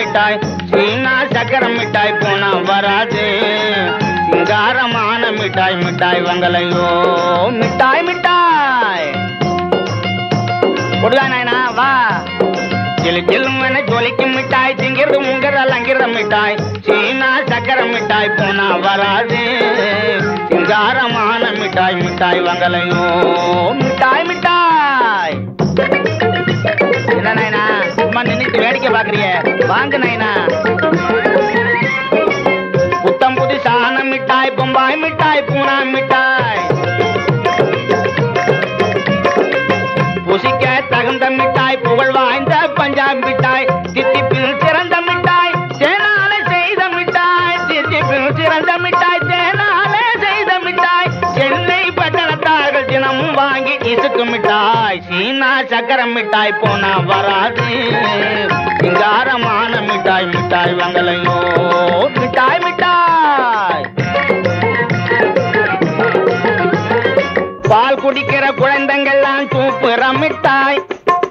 மிட்டாய் சீனா சக்கர மிட்டாய் போனா வராது. சிங்காரமான மிட்டாய் மிட்டாய் வங்கலையோ. மிட்டாய் மிட்டாய். கொடுதா நாயனா வா. ஜிலு ஜில்லுன்னு ஜொலிக்கும் மிட்டாய் திங்கிறது முங்கிறதால் அங்கிற மிட்டாய். சீனா சக்கர மிட்டாய் போனா வராது. சிங்காரமான மிட்டாய் மிட்டாய் வங்கலையோ. மிட்டாய் மிட்டாய். பாக்குறீங்க? வாங்க நாயனா மிட்டாய் சீனா சக்கர மிட்டாய் போனா வராது. சிங்காரமான மிட்டாய் மிட்டாய் வங்கலையோ. மிட்டாய் மிட்டாய். பால் குடிக்கிற குழந்தைங்கள்லாம் சூப்புற மிட்டாய்.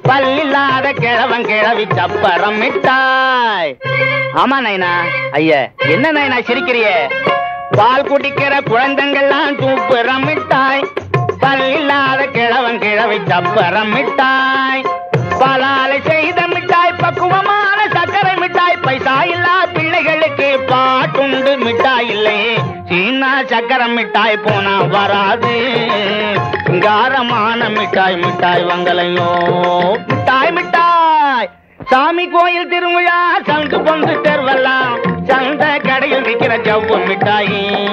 பல்லில்லாத கிழவன் கிழவி சப்பரம் மிட்டாய். ஆமா நைனா. ஐயா என்ன நைனா சிரிக்கிறிய? பால் குடிக்கிற குழந்தைங்கள்லாம் சூப்புற பல்லில்லாத கிழவன் கிழவி சப்பர மிட்டாய். பலாலை செய்த மிட்டாய் பக்குவமான சக்கரை மிட்டாய். பைசா இல்லா பிள்ளைகளுக்கு பாட்டுண்டு மிட்டாய் இல்லையே சீனா சக்கரம் மிட்டாய் போனா வராது. காரமான மிட்டாய் மிட்டாய் வங்கலையோ. மிட்டாய் மிட்டாய். சாமி கோயில் திருவிழா சங்கு பொந்து தெருவெல்லாம். சந்த கடையில் விற்கிற ஜவ்வு மிட்டாயி.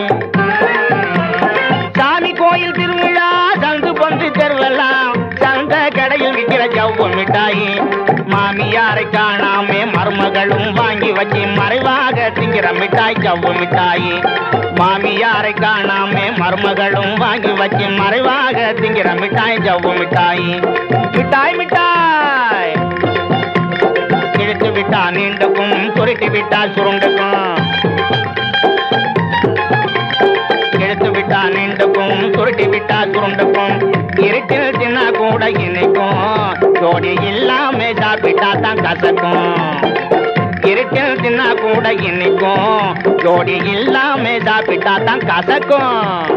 ஜவ்வு மாமியாரை காணாமே மருமகளும் வாங்கி வச்சு மறைவாக திங்கிற மிட்டாய் ஜவ்வு மிட்டாயே. மாமியாரை காணாமே மருமகளும் வாங்கி வச்சு மறைவாக திங்கிற மிட்டாய் ஜவ்வு மிட்டாய். மிட்டாய் மிட்டாய். இழுத்து விட்டா நீண்டுக்கும் சுருட்டி விட்டா சுருண்டுக்கும். பொடி இல்லாம சாப்பிட்டா தான் கசக்கும். இருட்டில் தின்னா கூட இன்னைக்கும் ஜோடி இல்லாம சாப்பிட்டா தான் கசக்கும்.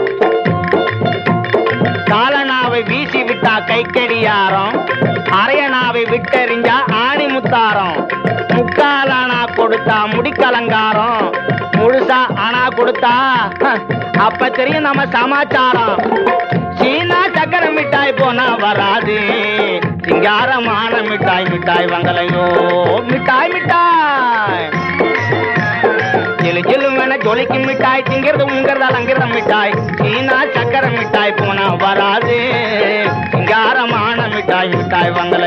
காலனாவை வீசி விட்டா கை கடியாரம் அரையனாவை விட்டெறிஞ்சா ஆணி முத்தாரம் முக்காலானா கொடுத்தா முடிக்கலங்காரம். முழுசா ஆனா கொடுத்தா? அப்ப தெரியும் நம்ம சமாச்சாரம். சீனா சக்கர மிட்டாய் போனா வராது. சிங்காரமான மிட்டாய் மிட்டாய் வங்கலையோ? மிட்டாய் மிட்டாய். ஜிலு ஜிலுங்கன ஜொலிக்கும் மிட்டாய் திங்கிறது உங்கிறது அங்கிறத மிட்டாய். சீனா சக்கர மிட்டாய் போனா வராது. சிங்காரமான மிட்டாய் மிட்டாய் வங்கல